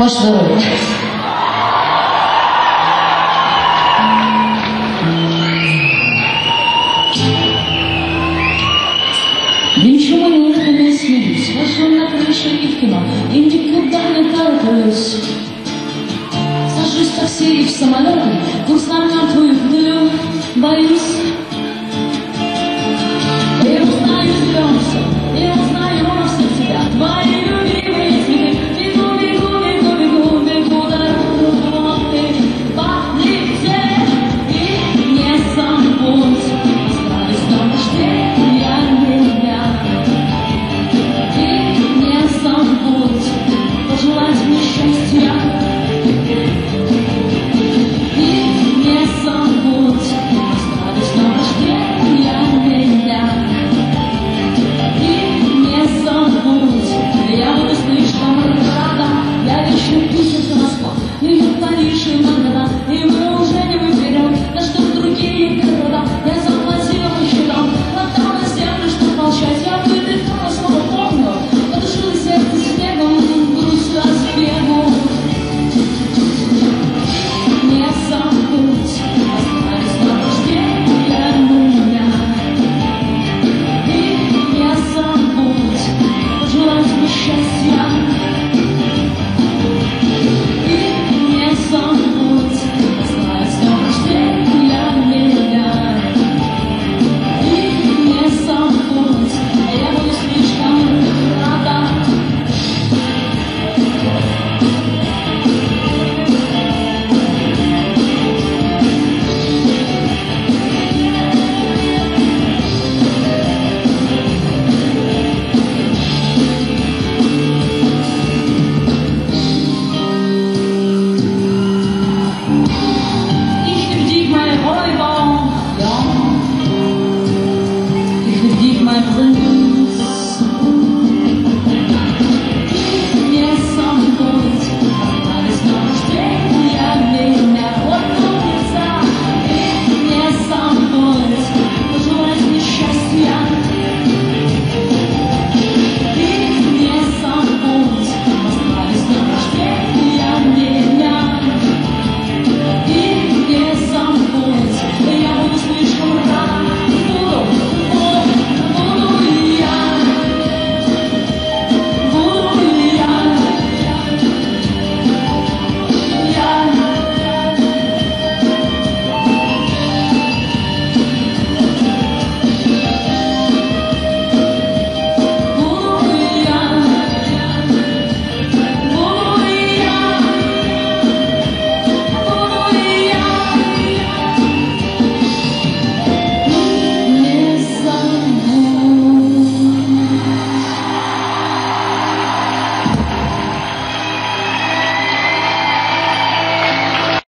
Boş durun. Benchumani orta nasmiyiz, başlarına karışır ilkina, indik kubdan kalkarız. Сажусь в такси и в самолеты, курс нам на твою Бою